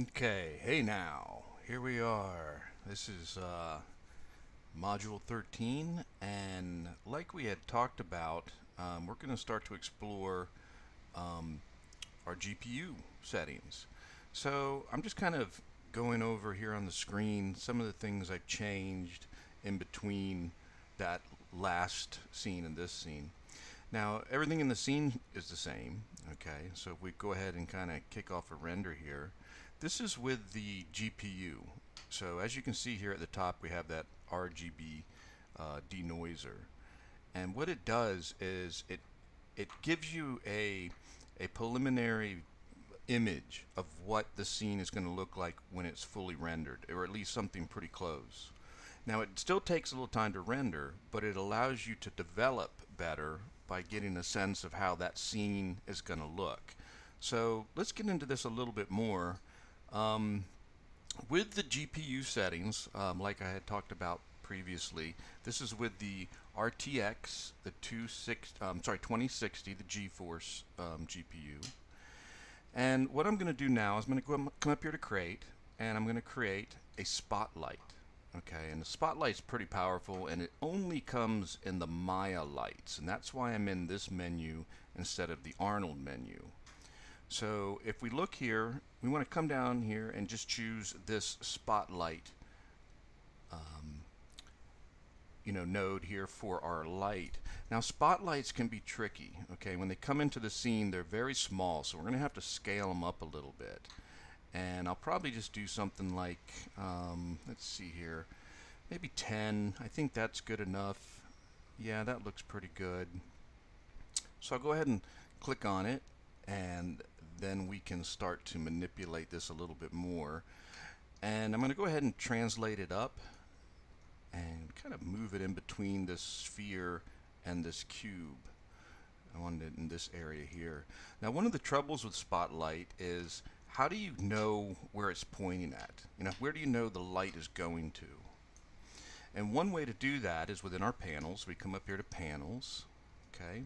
Okay, hey now, here we are. This is uh, Module 13, and like we had talked about, um, we're going to start to explore um, our GPU settings. So I'm just kind of going over here on the screen some of the things I've changed in between that last scene and this scene. Now everything in the scene is the same, okay, so if we go ahead and kind of kick off a render here, this is with the GPU. So as you can see here at the top we have that RGB uh, denoiser. And what it does is it it gives you a a preliminary image of what the scene is going to look like when it's fully rendered, or at least something pretty close. Now it still takes a little time to render, but it allows you to develop better by getting a sense of how that scene is going to look. So let's get into this a little bit more um, with the GPU settings, um, like I had talked about previously, this is with the RTX, the 26, um, sorry, 2060, the GeForce um, GPU. And what I'm going to do now is I'm going to come up here to create, and I'm going to create a spotlight. Okay, and the spotlight's pretty powerful, and it only comes in the Maya lights, and that's why I'm in this menu instead of the Arnold menu. So if we look here, we want to come down here and just choose this spotlight um, you know, node here for our light. Now spotlights can be tricky, okay? When they come into the scene, they're very small, so we're going to have to scale them up a little bit. And I'll probably just do something like, um, let's see here, maybe 10. I think that's good enough. Yeah, that looks pretty good. So I'll go ahead and click on it and then we can start to manipulate this a little bit more. And I'm going to go ahead and translate it up and kind of move it in between this sphere and this cube. I wanted it in this area here. Now one of the troubles with Spotlight is how do you know where it's pointing at? You know, where do you know the light is going to? And one way to do that is within our panels. We come up here to panels, okay?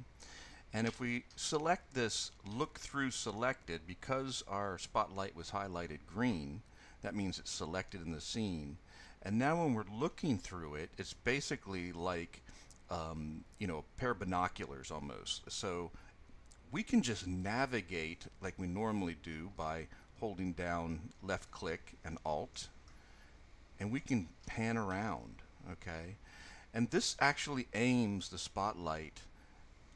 And if we select this look through selected, because our spotlight was highlighted green, that means it's selected in the scene. And now when we're looking through it, it's basically like, um, you know, a pair of binoculars almost. So we can just navigate like we normally do by holding down left click and alt and we can pan around okay and this actually aims the spotlight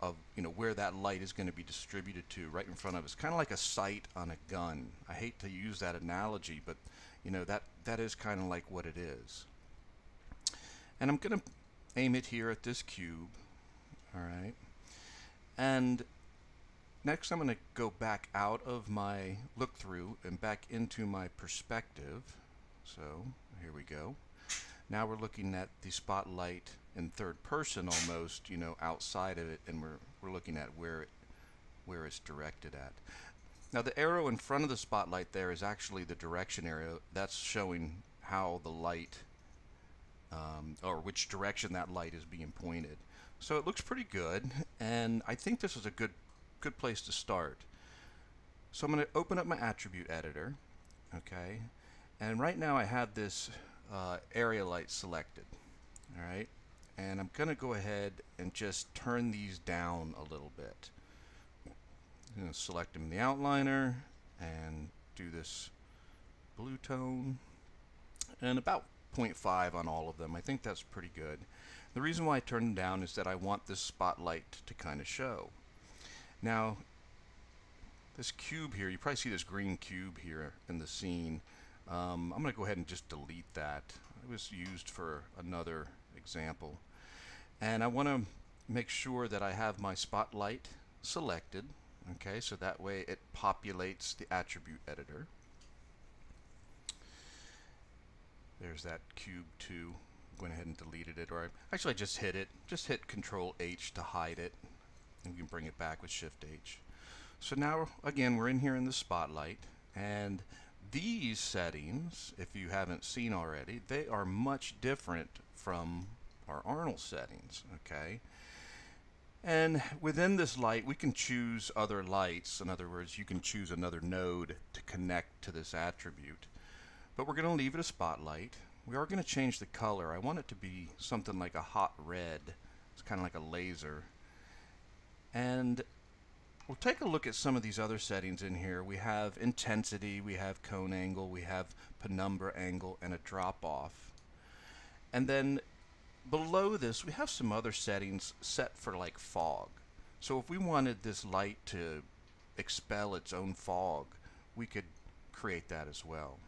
of you know where that light is going to be distributed to right in front of us kind of like a sight on a gun. I hate to use that analogy but you know that that is kind of like what it is. And I'm gonna aim it here at this cube alright and next I'm gonna go back out of my look through and back into my perspective. So here we go now we're looking at the spotlight in third person almost, you know, outside of it, and we're, we're looking at where, it, where it's directed at. Now the arrow in front of the spotlight there is actually the direction arrow. That's showing how the light, um, or which direction that light is being pointed. So it looks pretty good, and I think this is a good, good place to start. So I'm going to open up my attribute editor, okay, and right now I have this uh, area light selected, all right, and I'm going to go ahead and just turn these down a little bit. I'm going to select them in the outliner and do this blue tone and about 0.5 on all of them. I think that's pretty good. The reason why I turned them down is that I want this spotlight to kind of show. Now, this cube here, you probably see this green cube here in the scene. Um, I'm going to go ahead and just delete that. It was used for another example. And I want to make sure that I have my spotlight selected. Okay, so that way it populates the attribute editor. There's that cube 2. Went ahead and deleted it, or I, actually I just hit it. Just hit Control H to hide it, and you can bring it back with Shift H. So now, again, we're in here in the spotlight, and these settings, if you haven't seen already, they are much different from our Arnold settings, okay? And within this light, we can choose other lights. In other words, you can choose another node to connect to this attribute. But we're going to leave it a spotlight. We are going to change the color. I want it to be something like a hot red. It's kind of like a laser. And we'll take a look at some of these other settings in here. We have intensity, we have cone angle, we have penumbra angle, and a drop off. And then below this, we have some other settings set for like fog. So if we wanted this light to expel its own fog, we could create that as well.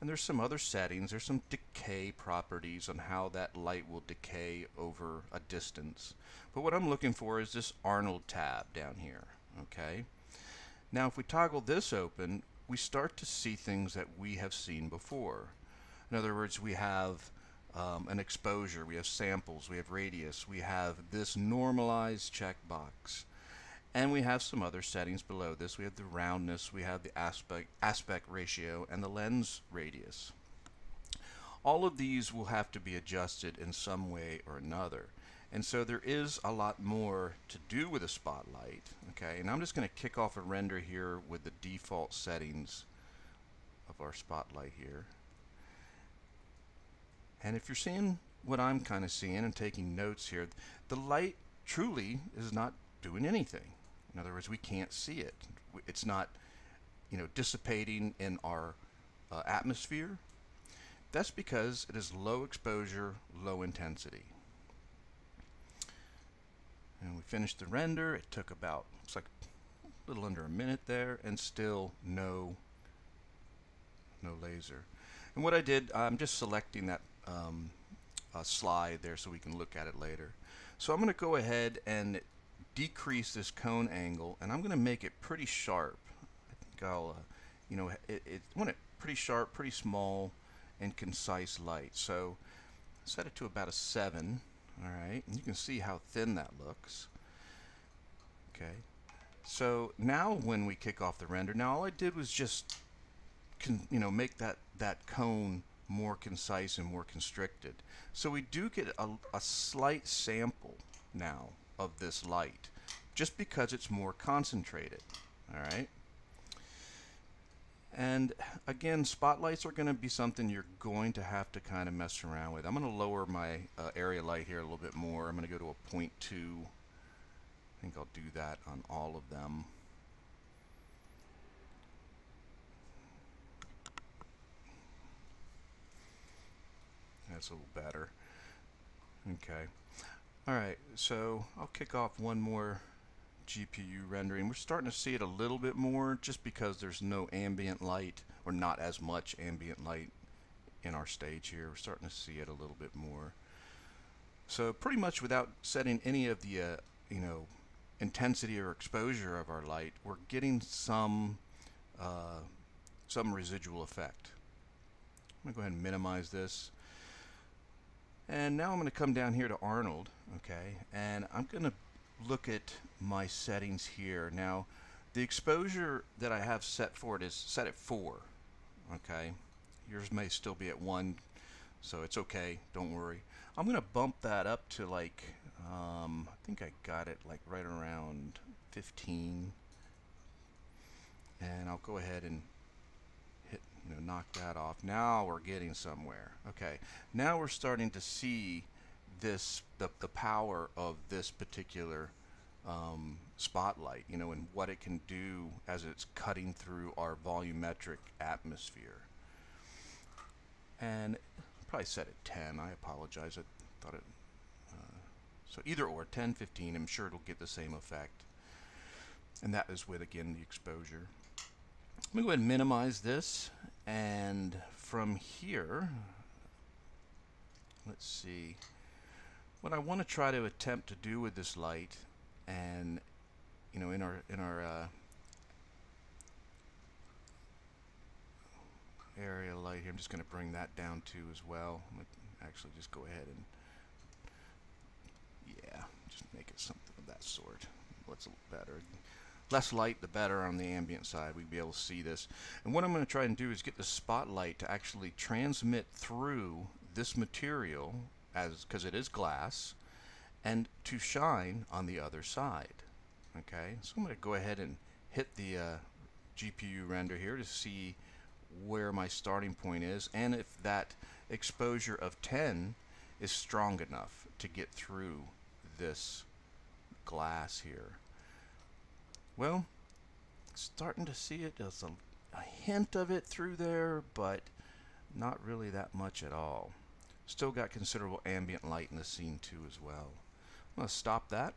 And there's some other settings. There's some decay properties on how that light will decay over a distance. But what I'm looking for is this Arnold tab down here. Okay. Now if we toggle this open, we start to see things that we have seen before. In other words, we have um, an exposure, we have samples, we have radius, we have this normalized checkbox. And we have some other settings below this. We have the roundness, we have the aspect, aspect ratio, and the lens radius. All of these will have to be adjusted in some way or another. And so there is a lot more to do with a spotlight. Okay, and I'm just going to kick off a render here with the default settings of our spotlight here. And if you're seeing what I'm kind of seeing and taking notes here, the light truly is not doing anything. In other words, we can't see it. It's not, you know, dissipating in our uh, atmosphere. That's because it is low exposure, low intensity. And we finished the render. It took about, looks like a little under a minute there, and still no, no laser. And what I did, I'm just selecting that um, slide there so we can look at it later. So I'm going to go ahead and decrease this cone angle and I'm going to make it pretty sharp. I think I'll, uh, you know, it, it want it pretty sharp, pretty small and concise light. So set it to about a 7. Alright, you can see how thin that looks. Okay, so now when we kick off the render, now all I did was just, can you know, make that, that cone more concise and more constricted. So we do get a, a slight sample now of this light just because it's more concentrated. All right. And again, spotlights are going to be something you're going to have to kind of mess around with. I'm going to lower my uh, area light here a little bit more. I'm going to go to a 0.2. I think I'll do that on all of them. That's a little better. Okay. Alright, so I'll kick off one more GPU rendering. We're starting to see it a little bit more just because there's no ambient light or not as much ambient light in our stage here. We're starting to see it a little bit more. So pretty much without setting any of the uh, you know intensity or exposure of our light, we're getting some uh, some residual effect. I'm going to go ahead and minimize this. And now I'm going to come down here to Arnold, okay, and I'm going to look at my settings here. Now, the exposure that I have set for it is set at 4, okay. Yours may still be at 1, so it's okay, don't worry. I'm going to bump that up to like, um, I think I got it like right around 15. And I'll go ahead and hit you know, knock that off. Now we're getting somewhere. Okay, now we're starting to see this the, the power of this particular um, spotlight, you know, and what it can do as it's cutting through our volumetric atmosphere. And probably set at 10. I apologize. I thought it. Uh, so either or, 10, 15, I'm sure it'll get the same effect. And that is with, again, the exposure. Let me go ahead and minimize this and from here let's see what I want to try to attempt to do with this light and you know in our in our uh, area light here I'm just going to bring that down too as well. I'm actually just go ahead and yeah just make it something of that sort. What's a better. Less light the better on the ambient side. We'd be able to see this. And what I'm going to try and do is get the spotlight to actually transmit through this material as because it is glass and to shine on the other side. Okay, so I'm going to go ahead and hit the uh, GPU render here to see where my starting point is and if that exposure of 10 is strong enough to get through this glass here. Well, starting to see it. There's a, a hint of it through there, but not really that much at all. Still got considerable ambient light in the scene too as well. I'm going to stop that.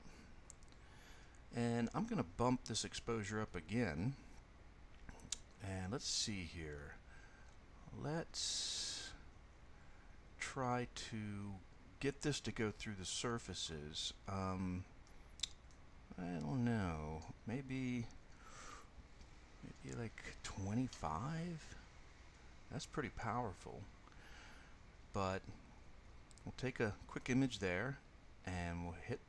And I'm going to bump this exposure up again. And let's see here. Let's try to get this to go through the surfaces. Um, I don't know. Maybe maybe like 25? That's pretty powerful. But we'll take a quick image there and we'll hit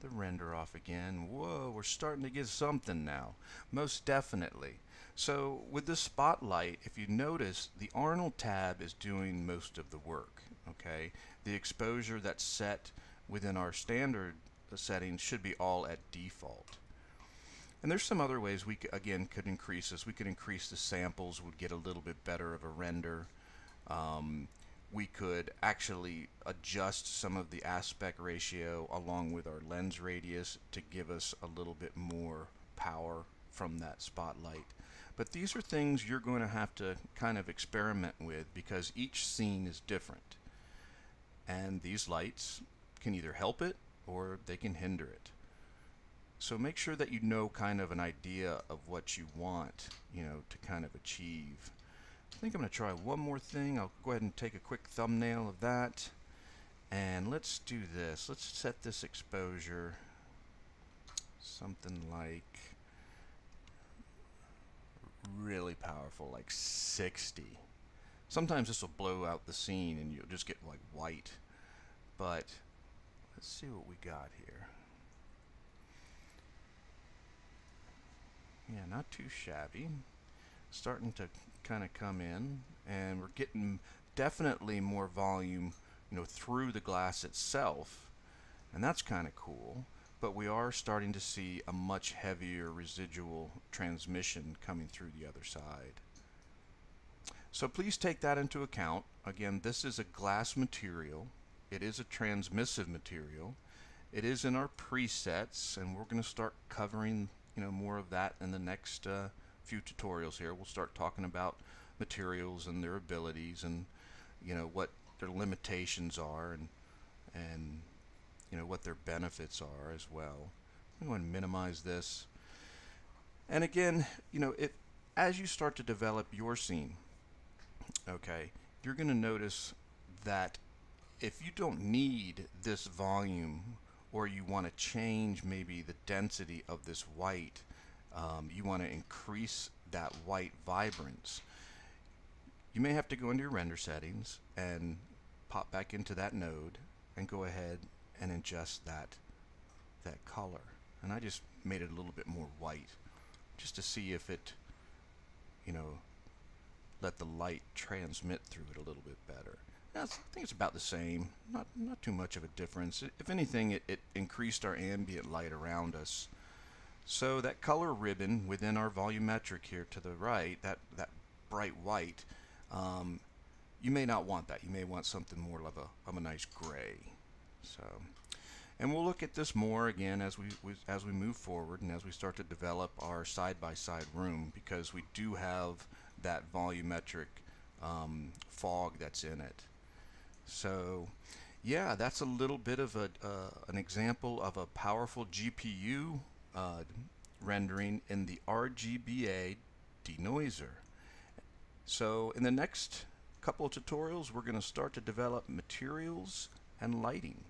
the render off again. Whoa, we're starting to get something now. Most definitely. So with the spotlight, if you notice, the Arnold tab is doing most of the work. Okay, The exposure that's set within our standard settings should be all at default. And there's some other ways we, again, could increase this. We could increase the samples, would get a little bit better of a render. Um, we could actually adjust some of the aspect ratio along with our lens radius to give us a little bit more power from that spotlight. But these are things you're going to have to kind of experiment with because each scene is different. And these lights can either help it or they can hinder it. So make sure that you know kind of an idea of what you want, you know, to kind of achieve. I think I'm going to try one more thing. I'll go ahead and take a quick thumbnail of that. And let's do this. Let's set this exposure something like really powerful, like 60. Sometimes this will blow out the scene and you'll just get like white. But let's see what we got here. Yeah, not too shabby. Starting to kind of come in, and we're getting definitely more volume, you know, through the glass itself, and that's kind of cool. But we are starting to see a much heavier residual transmission coming through the other side. So please take that into account. Again, this is a glass material. It is a transmissive material. It is in our presets, and we're going to start covering you know more of that in the next uh, few tutorials here. We'll start talking about materials and their abilities and you know what their limitations are and and you know what their benefits are as well. I'm going to minimize this. And again, you know, it as you start to develop your scene, okay, you're going to notice that if you don't need this volume or you want to change maybe the density of this white, um, you want to increase that white vibrance, you may have to go into your render settings and pop back into that node and go ahead and adjust that that color. And I just made it a little bit more white just to see if it, you know, let the light transmit through it a little bit better. I think it's about the same. Not not too much of a difference. If anything, it, it increased our ambient light around us. So that color ribbon within our volumetric here to the right, that, that bright white, um, you may not want that. You may want something more of a, of a nice gray. So, and we'll look at this more again as we, we as we move forward and as we start to develop our side-by-side -side room because we do have that volumetric um, fog that's in it. So yeah, that's a little bit of a, uh, an example of a powerful GPU uh, rendering in the RGBA denoiser. So in the next couple of tutorials, we're going to start to develop materials and lighting.